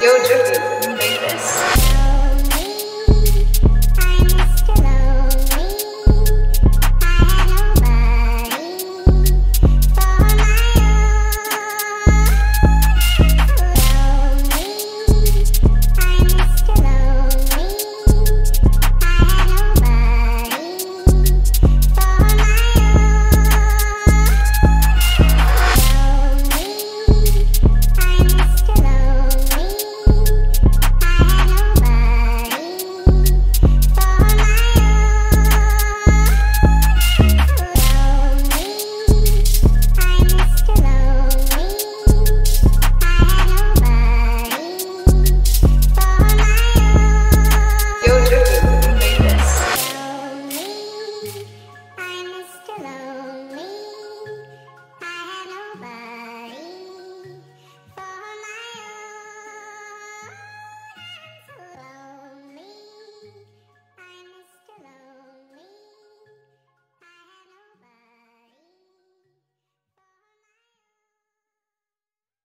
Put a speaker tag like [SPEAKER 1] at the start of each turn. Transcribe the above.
[SPEAKER 1] Yo, Jookie, you made this. So lonely, I have nobody.